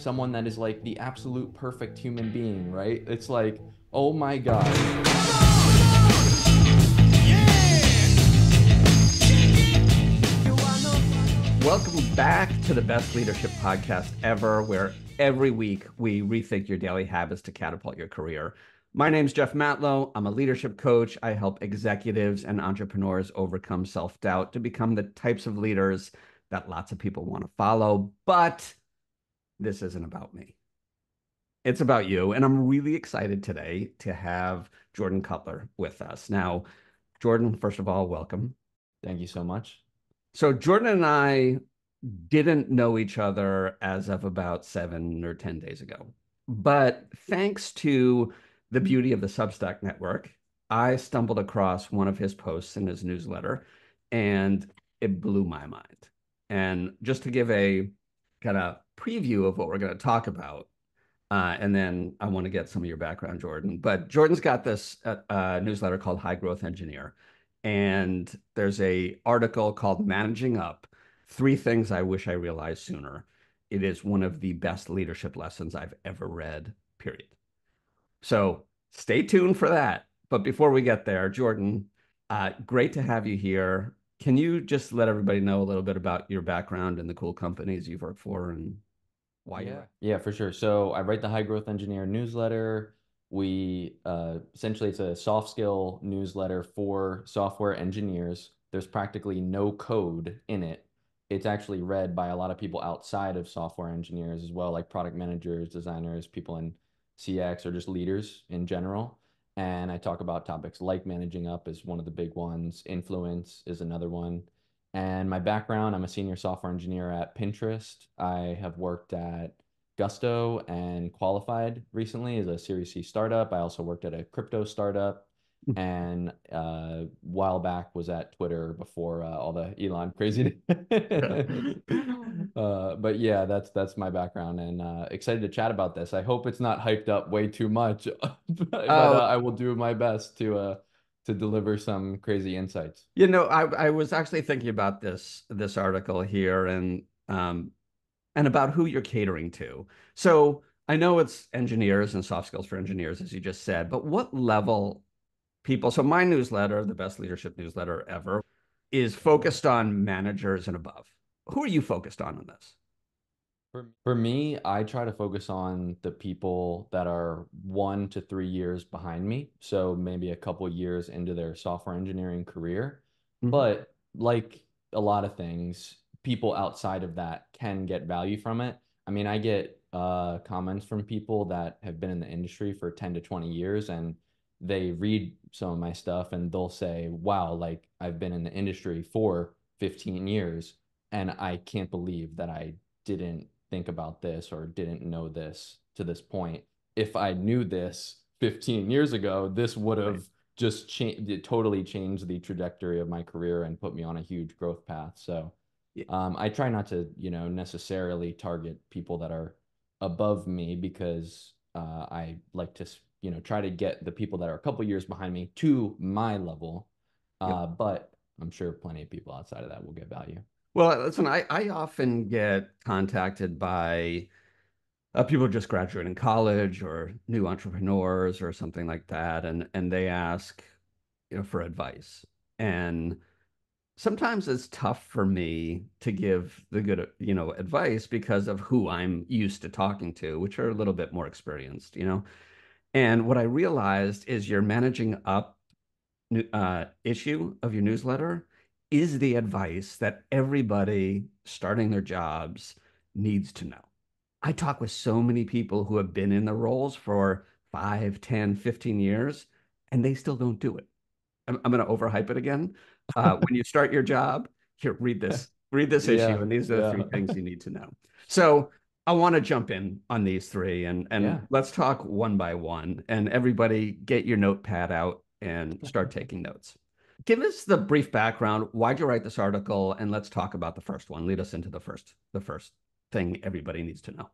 someone that is like the absolute perfect human being, right? It's like, oh my God. Welcome back to the best leadership podcast ever, where every week we rethink your daily habits to catapult your career. My name is Jeff Matlow. I'm a leadership coach. I help executives and entrepreneurs overcome self doubt to become the types of leaders that lots of people want to follow. But this isn't about me. It's about you. And I'm really excited today to have Jordan Cutler with us. Now, Jordan, first of all, welcome. Thank you so much. So, Jordan and I didn't know each other as of about seven or 10 days ago. But thanks to the beauty of the Substack network, I stumbled across one of his posts in his newsletter and it blew my mind. And just to give a kind of preview of what we're going to talk about, uh, and then I want to get some of your background, Jordan. But Jordan's got this uh, uh, newsletter called High Growth Engineer, and there's a article called Managing Up: Three Things I Wish I Realized Sooner. It is one of the best leadership lessons I've ever read. Period. So stay tuned for that. But before we get there, Jordan, uh, great to have you here. Can you just let everybody know a little bit about your background and the cool companies you've worked for and why yeah. you Yeah, for sure. So I write the High Growth Engineer newsletter. We uh, essentially it's a soft skill newsletter for software engineers. There's practically no code in it. It's actually read by a lot of people outside of software engineers as well, like product managers, designers, people in CX, or just leaders in general. And I talk about topics like managing up is one of the big ones. Influence is another one. And my background, I'm a senior software engineer at Pinterest. I have worked at Gusto and qualified recently as a Series C startup. I also worked at a crypto startup and a uh, while back was at Twitter before uh, all the Elon crazy. uh, but yeah, that's that's my background, and uh, excited to chat about this. I hope it's not hyped up way too much, but uh, I will do my best to uh, to deliver some crazy insights. You know, I I was actually thinking about this this article here, and um, and about who you're catering to. So I know it's engineers and soft skills for engineers, as you just said, but what level people. So my newsletter, the best leadership newsletter ever, is focused on managers and above. Who are you focused on in this? For, for me, I try to focus on the people that are one to three years behind me. So maybe a couple years into their software engineering career. Mm-hmm. But like a lot of things, people outside of that can get value from it. I mean, I get uh, comments from people that have been in the industry for 10 to 20 years and they read some of my stuff and they'll say, wow, like I've been in the industry for 15 years and I can't believe that I didn't think about this or didn't know this to this point. If I knew this 15 years ago, this would have right. just changed, it totally changed the trajectory of my career and put me on a huge growth path. So yeah. um, I try not to, you know, necessarily target people that are above me because uh, I like to you know try to get the people that are a couple years behind me to my level uh, yep. but i'm sure plenty of people outside of that will get value well listen i, I often get contacted by uh, people just graduating college or new entrepreneurs or something like that and and they ask you know for advice. And sometimes it's tough for me to give the good you know advice because of who i'm used to talking to which are a little bit more experienced you know? And what I realized is you're managing up uh, issue of your newsletter is the advice that everybody starting their jobs needs to know. I talk with so many people who have been in the roles for 5, 10, 15 years, and they still don't do it. I'm, I'm going to overhype it again. Uh, when you start your job, here, read this, read this issue, yeah, and these are the yeah. three things you need to know. So I want to jump in on these three and and yeah. let's talk one by one. And everybody get your notepad out and start taking notes. Give us the brief background. Why'd you write this article? And let's talk about the first one. Lead us into the first the first thing everybody needs to know.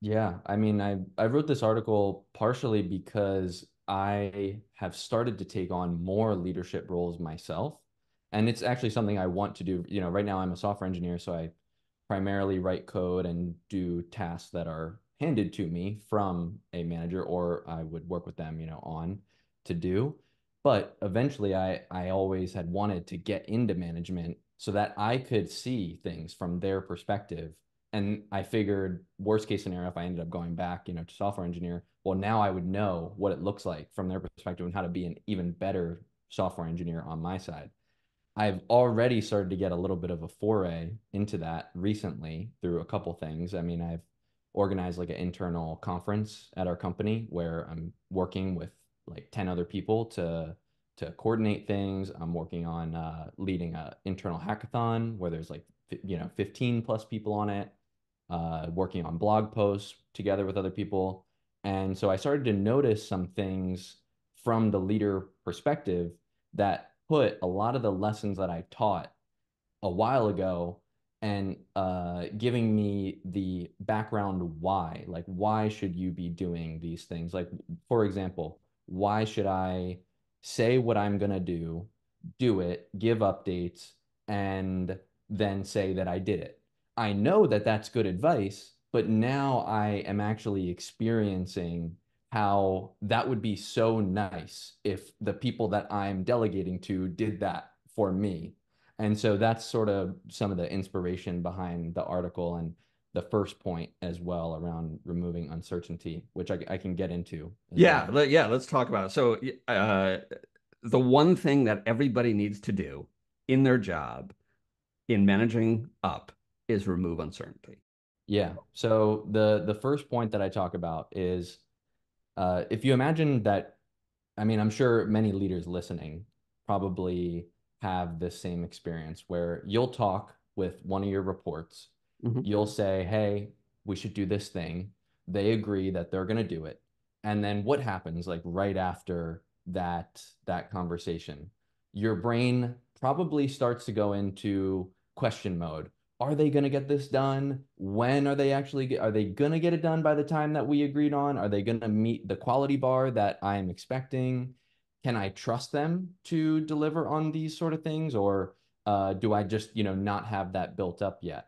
Yeah, I mean, I I wrote this article partially because I have started to take on more leadership roles myself, and it's actually something I want to do. You know, right now I'm a software engineer, so I primarily write code and do tasks that are handed to me from a manager or I would work with them, you know, on to do. But eventually I I always had wanted to get into management so that I could see things from their perspective. And I figured worst case scenario, if I ended up going back, you know, to software engineer, well, now I would know what it looks like from their perspective and how to be an even better software engineer on my side. I've already started to get a little bit of a foray into that recently through a couple things. I mean, I've organized like an internal conference at our company where I'm working with like 10 other people to to coordinate things. I'm working on uh, leading a internal hackathon where there's like you know 15 plus people on it. Uh, working on blog posts together with other people, and so I started to notice some things from the leader perspective that put a lot of the lessons that I taught a while ago and uh, giving me the background why like why should you be doing these things like for example why should i say what i'm going to do do it give updates and then say that i did it? I know that that's good advice but now i am actually experiencing how that would be so nice if the people that i'm delegating to did that for me. And so that's sort of some of the inspiration behind the article and the first point as well around removing uncertainty, which I, I can get into. Yeah, well. yeah, let's talk about it. So, uh, the one thing that everybody needs to do in their job in managing up is remove uncertainty. Yeah. So the the first point that I talk about is uh, if you imagine that, I mean, I'm sure many leaders listening probably have this same experience where you'll talk with one of your reports. Mm-hmm. You'll say, hey, we should do this thing. They agree that they're going to do it. And then what happens like right after that that conversation? Your brain probably starts to go into question mode. Are they going to get this done? When are they actually get, are they going to get it done by the time that we agreed on? Are they going to meet the quality bar that I am expecting? can I trust them to deliver on these sort of things, or uh, do I just you know not have that built up yet?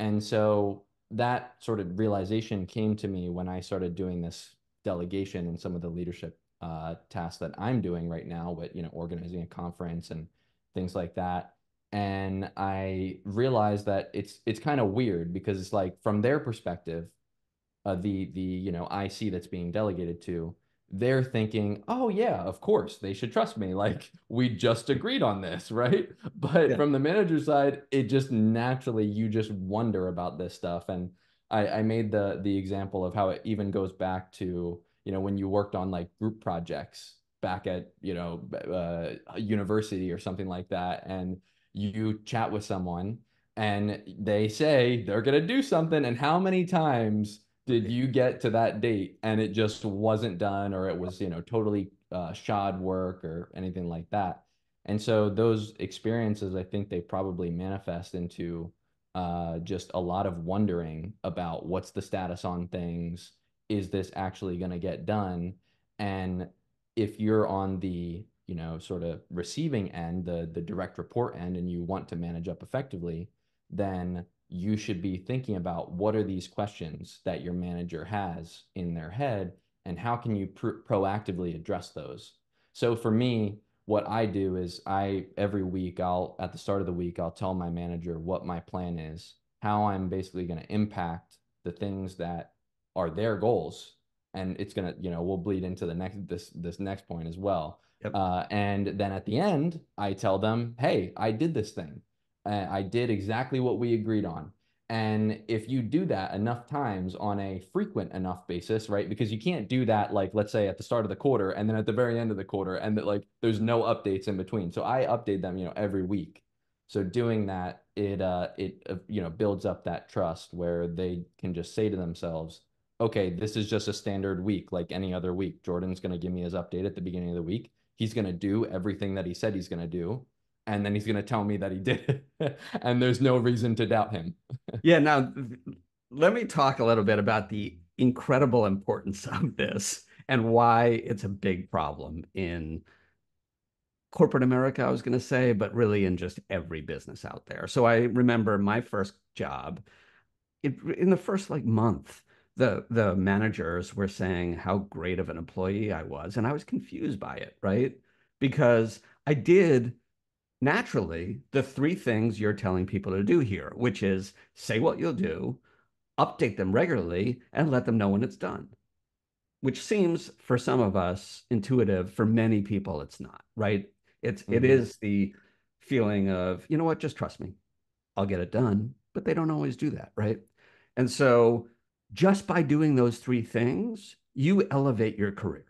And so that sort of realization came to me when I started doing this delegation and some of the leadership uh, tasks that I'm doing right now, with you know organizing a conference and things like that. And I realized that it's it's kind of weird because it's like from their perspective, uh, the the you know IC that's being delegated to they're thinking, oh, yeah, of course, they should trust me. Like, we just agreed on this, right? But yeah. from the manager side, it just naturally, you just wonder about this stuff. And I, I made the the example of how it even goes back to, you know, when you worked on like group projects back at, you know, uh, university or something like that. And you chat with someone and they say they're going to do something. And how many times did you get to that date and it just wasn't done or it was you know totally uh, shod work or anything like that? And so those experiences i think they probably manifest into uh, just a lot of wondering about what's the status on things? Is this actually going to get done? And if you're on the you know sort of receiving end the the direct report end and you want to manage up effectively then you should be thinking about what are these questions that your manager has in their head and how can you pr- proactively address those? So for me what i do is i every week i'll at the start of the week i'll tell my manager what my plan is how i'm basically going to impact the things that are their goals and it's going to you know we'll bleed into the next this this next point as well. Yep. uh, and then at the end i tell them hey i did this thing I did exactly what we agreed on. And if you do that enough times on a frequent enough basis, right? Because you can't do that, like, let's say at the start of the quarter and then at the very end of the quarter, and that, like, there's no updates in between. So I update them, you know, every week. So doing that, it, uh, it, uh, you know, builds up that trust where they can just say to themselves, okay, this is just a standard week, like any other week. Jordan's going to give me his update at the beginning of the week. He's going to do everything that he said he's going to do and then he's going to tell me that he did it and there's no reason to doubt him yeah now let me talk a little bit about the incredible importance of this and why it's a big problem in corporate America, I was going to say, but really in just every business out there. So I remember my first job, it, in the first like month, the the managers were saying how great of an employee I was, and I was confused by it, right? Because I did naturally the three things you're telling people to do here, which is say what you'll do, update them regularly, and let them know when it's done which seems for some of us intuitive. For many people it's not right? It's mm-hmm. it is the feeling of you know what? Just trust me. I'll get it done. But they don't always do that right? And so just by doing those three things you elevate your career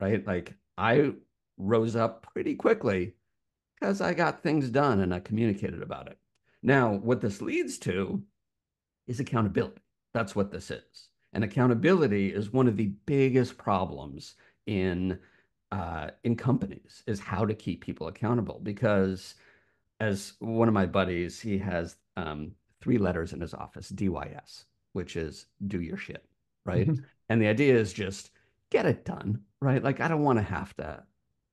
right? Like i rose up pretty quickly because i got things done and i communicated about it now what this leads to is accountability that's what this is and accountability is one of the biggest problems in uh, in companies is how to keep people accountable. Because as one of my buddies, he has um, three letters in his office, DYS, which is do your shit, right? Mm-hmm. And the idea is just get it done, right? Like I don't want to have to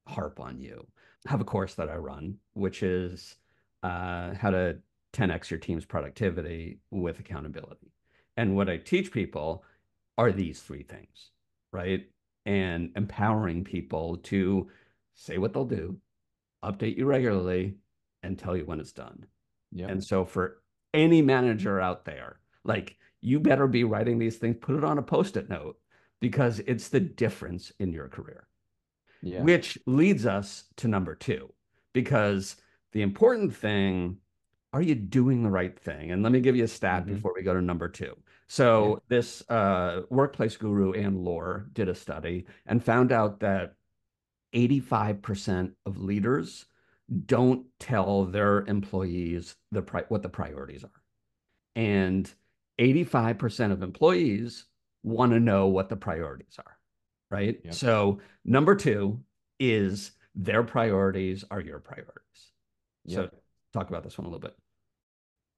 harp on you. Have a course that I run, which is uh, how to 10x your team's productivity with accountability. And what I teach people are these three things, right? And empowering people to say what they'll do, update you regularly, and tell you when it's done. Yeah. And so for any manager out there, like you better be writing these things, put it on a post-it note because it's the difference in your career. Yeah. Which leads us to number two, because the important thing are you doing the right thing? And let me give you a stat mm-hmm. before we go to number two. So yeah. this uh, workplace guru Ann Luhr did a study and found out that 85% of leaders don't tell their employees the pri- what the priorities are. And 85% of employees want to know what the priorities are, right? Yep. So number 2 is their priorities are your priorities. Yep. So talk about this one a little bit.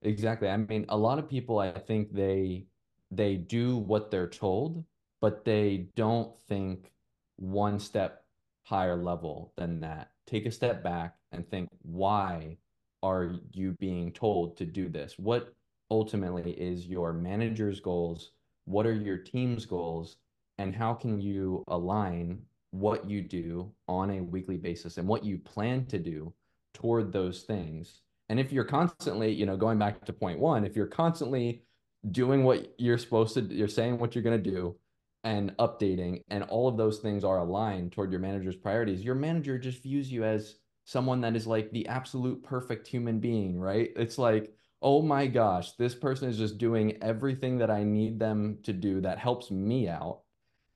Exactly. I mean, a lot of people I think they they do what they're told, but they don't think one step higher level than that. Take a step back and think, why are you being told to do this? What ultimately is your manager's goals? What are your team's goals? And how can you align what you do on a weekly basis and what you plan to do toward those things? And if you're constantly, you know, going back to point one, if you're constantly doing what you're supposed to you're saying what you're going to do and updating and all of those things are aligned toward your manager's priorities your manager just views you as someone that is like the absolute perfect human being right it's like oh my gosh this person is just doing everything that i need them to do that helps me out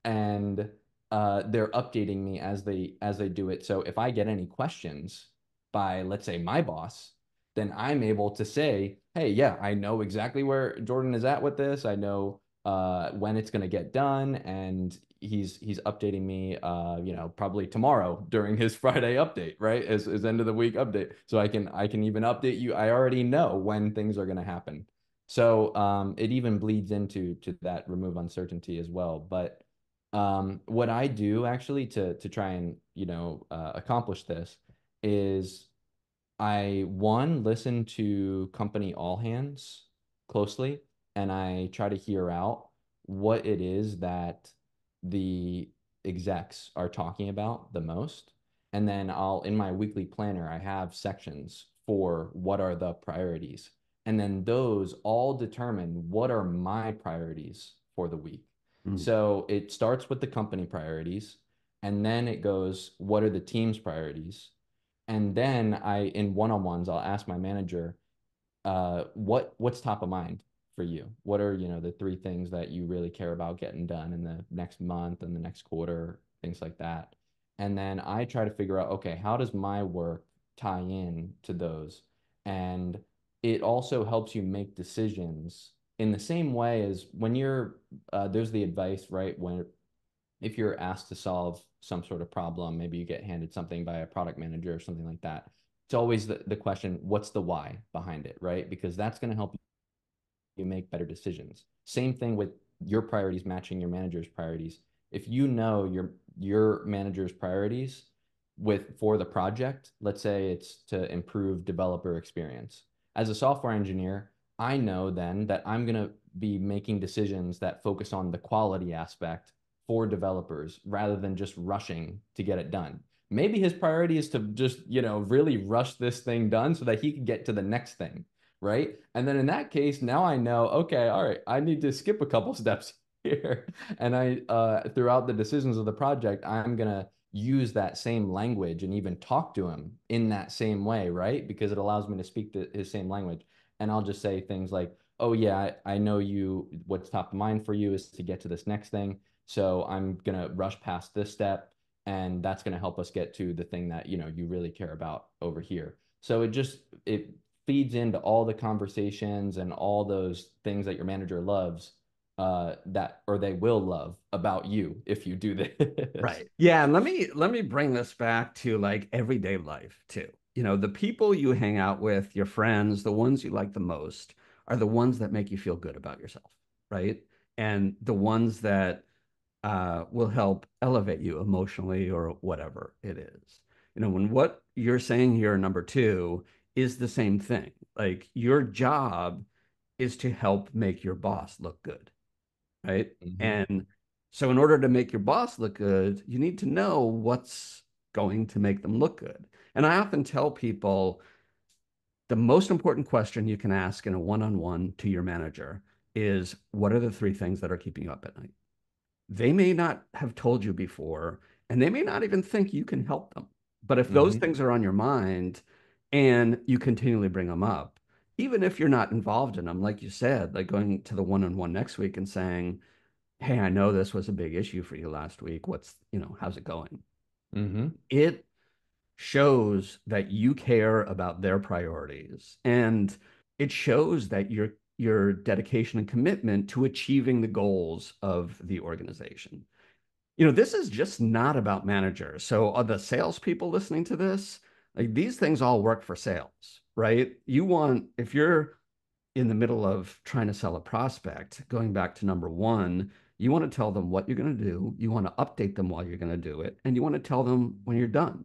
and uh, they're updating me as they as they do it so if i get any questions by let's say my boss then I'm able to say, hey, yeah, I know exactly where Jordan is at with this. I know uh, when it's going to get done, and he's he's updating me, uh, you know, probably tomorrow during his Friday update, right? His, his end of the week update. So I can I can even update you. I already know when things are going to happen. So um, it even bleeds into to that remove uncertainty as well. But um, what I do actually to to try and you know uh, accomplish this is I one listen to company all hands closely and I try to hear out what it is that the execs are talking about the most. And then I'll in my weekly planner, I have sections for what are the priorities. And then those all determine what are my priorities for the week. Mm. So it starts with the company priorities and then it goes what are the team's priorities and then I in one-on-ones I'll ask my manager, uh, what what's top of mind for you? What are you know the three things that you really care about getting done in the next month and the next quarter, things like that. And then I try to figure out, okay, how does my work tie in to those? And it also helps you make decisions in the same way as when you're uh, there's the advice right when if you're asked to solve some sort of problem, maybe you get handed something by a product manager or something like that. It's always the, the question, what's the why behind it, right? Because that's going to help you make better decisions. Same thing with your priorities matching your manager's priorities. If you know your your manager's priorities, with for the project. Let's say it's to improve developer experience. As a software engineer, I know then that I'm going to be making decisions that focus on the quality aspect for developers rather than just rushing to get it done. Maybe his priority is to just, you know, really rush this thing done so that he can get to the next thing, right? And then in that case, now I know, okay, all right, I need to skip a couple steps here. And I uh throughout the decisions of the project, I'm going to use that same language and even talk to him in that same way, right? Because it allows me to speak the, his same language. And I'll just say things like, oh, yeah, I, I know you, what's top of mind for you is to get to this next thing. So I'm going to rush past this step and that's going to help us get to the thing that, you know, you really care about over here. So it just, it feeds into all the conversations and all those things that your manager loves uh, that or they will love about you if you do this. Right. Yeah. And let me let me bring this back to like everyday life too. You know, the people you hang out with, your friends, the ones you like the most, are the ones that make you feel good about yourself, right? And the ones that uh, will help elevate you emotionally or whatever it is. You know, when what you're saying here, number two, is the same thing. Like your job is to help make your boss look good right? Mm-hmm. And so, in order to make your boss look good, you need to know what's going to make them look good. And I often tell people the most important question you can ask in a one on one to your manager is what are the three things that are keeping you up at night? They may not have told you before, and they may not even think you can help them. But if mm-hmm. those things are on your mind and you continually bring them up, even if you're not involved in them, like you said, like going to the one on one next week and saying, Hey, I know this was a big issue for you last week. What's, you know, how's it going? Mm-hmm. It shows that you care about their priorities and it shows that your your dedication and commitment to achieving the goals of the organization. You know, this is just not about managers. So, are the salespeople listening to this? Like these things all work for sales right? You want, if you're in the middle of trying to sell a prospect, going back to number one, you want to tell them what you're going to do. You want to update them while you're going to do it. And you want to tell them when you're done.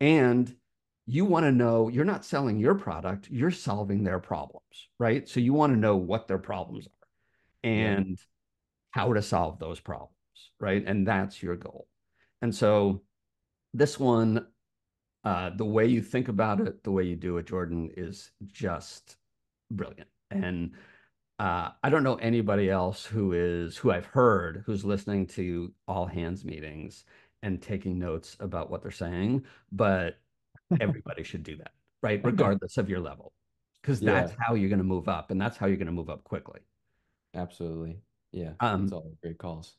And you want to know you're not selling your product, you're solving their problems, right? So you want to know what their problems are and yeah. how to solve those problems, right? And that's your goal. And so this one, uh, the way you think about it, the way you do it, Jordan, is just brilliant. And uh, I don't know anybody else who is who I've heard who's listening to all hands meetings and taking notes about what they're saying, but everybody should do that, right? Regardless of your level, because that's yeah. how you're going to move up, and that's how you're going to move up quickly. Absolutely, yeah. Um, that's all great calls.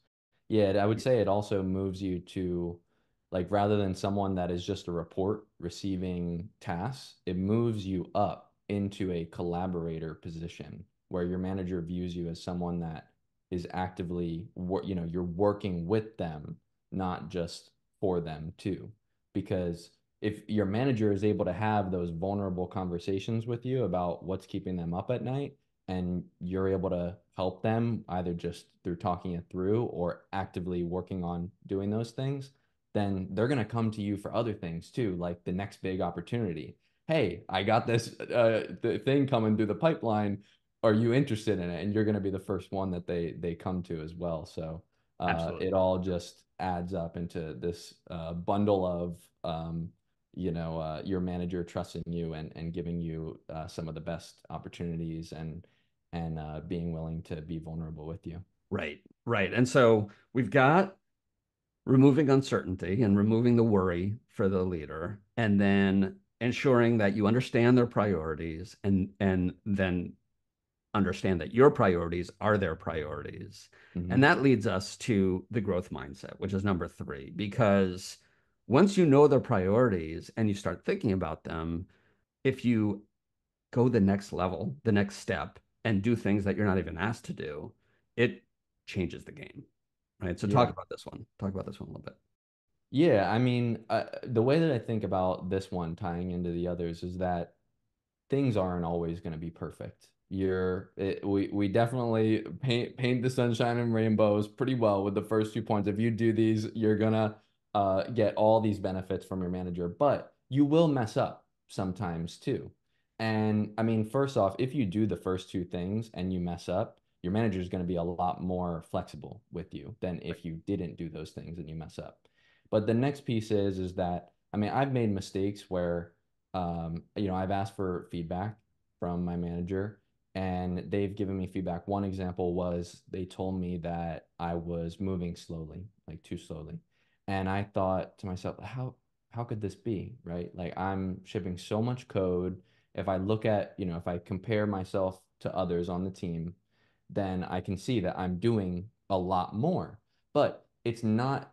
Yeah, I would say it also moves you to like rather than someone that is just a report receiving tasks, it moves you up into a collaborator position where your manager views you as someone that is actively you know you're working with them not just for them too. Because if your manager is able to have those vulnerable conversations with you about what's keeping them up at night and you're able to help them either just through talking it through or actively working on doing those things then they're going to come to you for other things too, like the next big opportunity. Hey, I got this uh, the thing coming through the pipeline. Are you interested in it? And you're going to be the first one that they they come to as well. So uh, it all just adds up into this uh, bundle of um, you know uh, your manager trusting you and and giving you uh, some of the best opportunities and and uh, being willing to be vulnerable with you. Right, right. And so we've got removing uncertainty and removing the worry for the leader and then ensuring that you understand their priorities and and then understand that your priorities are their priorities mm-hmm. and that leads us to the growth mindset which is number 3 because once you know their priorities and you start thinking about them if you go the next level the next step and do things that you're not even asked to do it changes the game right? So yeah. talk about this one. Talk about this one a little bit. Yeah, I mean, uh, the way that I think about this one tying into the others is that things aren't always going to be perfect. You're it, we we definitely paint paint the sunshine and rainbows pretty well with the first two points. If you do these, you're gonna uh, get all these benefits from your manager, but you will mess up sometimes too. And I mean, first off, if you do the first two things and you mess up, your manager is going to be a lot more flexible with you than if you didn't do those things and you mess up. But the next piece is is that I mean, I've made mistakes where um, you know, I've asked for feedback from my manager and they've given me feedback. One example was they told me that I was moving slowly, like too slowly. And I thought to myself, how how could this be, right? Like I'm shipping so much code. If I look at, you know, if I compare myself to others on the team, then I can see that I'm doing a lot more. But it's not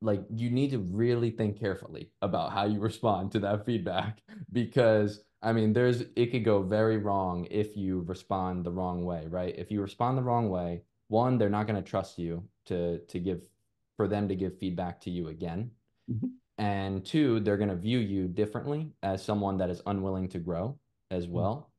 like you need to really think carefully about how you respond to that feedback because I mean there's it could go very wrong if you respond the wrong way, right? If you respond the wrong way, one, they're not going to trust you to to give for them to give feedback to you again. Mm-hmm. And two, they're going to view you differently as someone that is unwilling to grow as mm-hmm. well.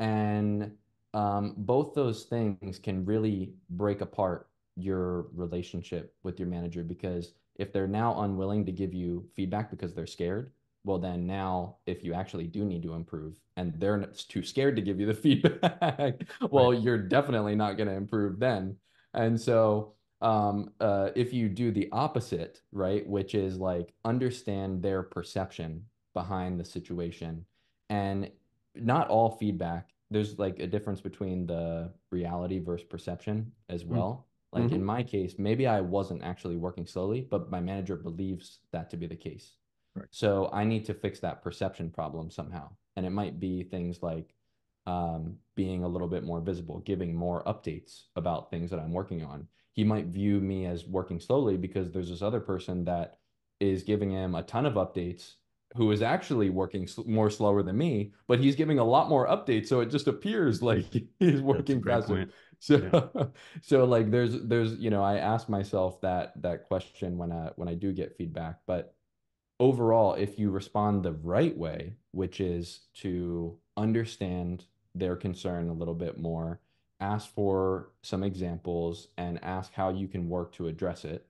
Mm-hmm. And um, both those things can really break apart your relationship with your manager because if they're now unwilling to give you feedback because they're scared, well, then now if you actually do need to improve and they're too scared to give you the feedback, well, right. you're definitely not going to improve then. And so, um, uh, if you do the opposite, right, which is like understand their perception behind the situation, and not all feedback, there's like a difference between the reality versus perception as mm. well. Like mm-hmm. in my case, maybe I wasn't actually working slowly, but my manager believes that to be the case. Right. So I need to fix that perception problem somehow. And it might be things like um, being a little bit more visible, giving more updates about things that I'm working on. He might view me as working slowly because there's this other person that is giving him a ton of updates who is actually working more slower than me, but he's giving a lot more updates. So it just appears like he's working faster. So, yeah. so like there's, there's, you know, I ask myself that, that question when I, when I do get feedback, but overall, if you respond the right way, which is to understand their concern a little bit more, ask for some examples and ask how you can work to address it,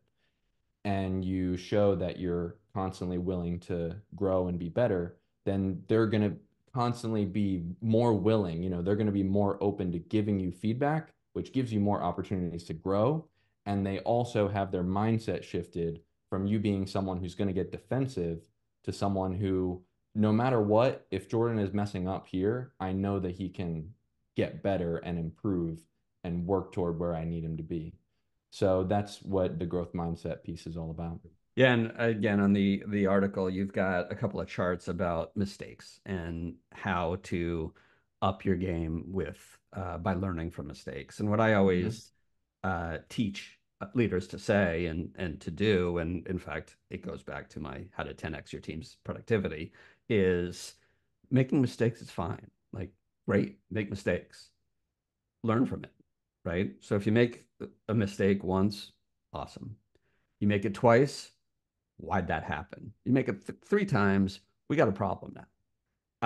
and you show that you're constantly willing to grow and be better, then they're going to constantly be more willing, you know, they're going to be more open to giving you feedback, which gives you more opportunities to grow. And they also have their mindset shifted from you being someone who's going to get defensive to someone who, no matter what, if Jordan is messing up here, I know that he can get better and improve and work toward where I need him to be. So that's what the growth mindset piece is all about. Yeah, and again on the the article, you've got a couple of charts about mistakes and how to up your game with uh, by learning from mistakes. And what I always mm-hmm. uh, teach leaders to say and and to do, and in fact, it goes back to my how to 10x your team's productivity, is making mistakes is fine. Like, great, make mistakes, learn from it, right? So if you make a mistake once, awesome. You make it twice, why'd that happen? You make it th- three times, we got a problem now.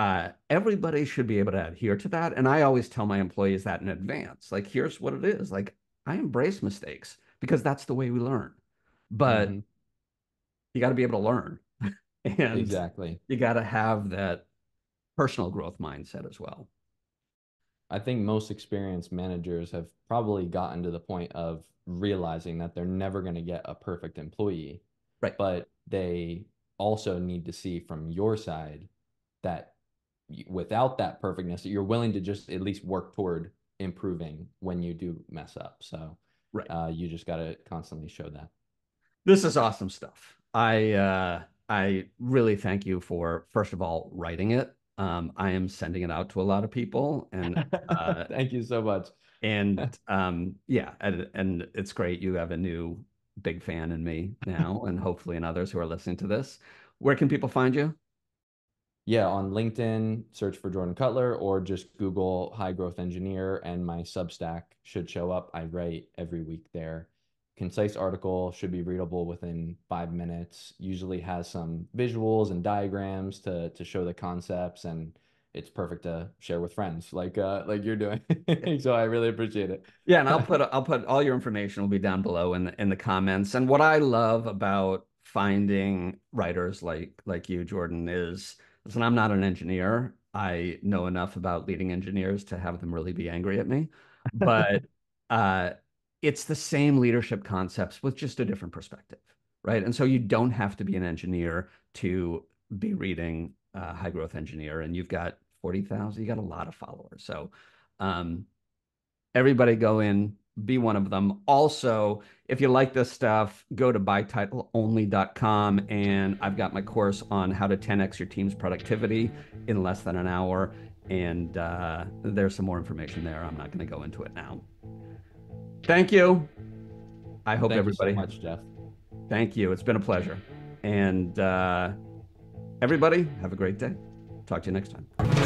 Uh, everybody should be able to adhere to that. And I always tell my employees that in advance. Like, here's what it is. Like, I embrace mistakes because that's the way we learn. But mm-hmm. you got to be able to learn. and exactly. You got to have that personal growth mindset as well. I think most experienced managers have probably gotten to the point of realizing that they're never going to get a perfect employee Right. But they also need to see from your side that without that perfectness, you're willing to just at least work toward improving when you do mess up. So right. Uh, you just got to constantly show that. This is awesome stuff. I uh, I really thank you for first of all writing it. Um, I am sending it out to a lot of people, and uh, thank you so much. And um, yeah, and, and it's great. You have a new big fan in me now, and hopefully in others who are listening to this. Where can people find you? Yeah, on LinkedIn, search for Jordan Cutler or just Google high growth engineer and my Substack should show up. I write every week there. Concise article should be readable within five minutes. Usually has some visuals and diagrams to to show the concepts and it's perfect to share with friends like uh like you're doing so i really appreciate it yeah and i'll put i'll put all your information will be down below in the, in the comments and what i love about finding writers like like you, Jordan, is listen, I'm not an engineer. I know enough about leading engineers to have them really be angry at me. But uh, it's the same leadership concepts with just a different perspective, right? And so you don't have to be an engineer to be reading uh, High Growth Engineer, and you've got 40,000, you got a lot of followers. So um, everybody go in, be one of them. Also, if you like this stuff, go to bytitleonly.com and I've got my course on how to 10x your team's productivity in less than an hour. And uh, there's some more information there. I'm not going to go into it now. Thank you. I hope Thank everybody. You so much, Jeff. Thank you. It's been a pleasure. And uh, everybody, have a great day. Talk to you next time.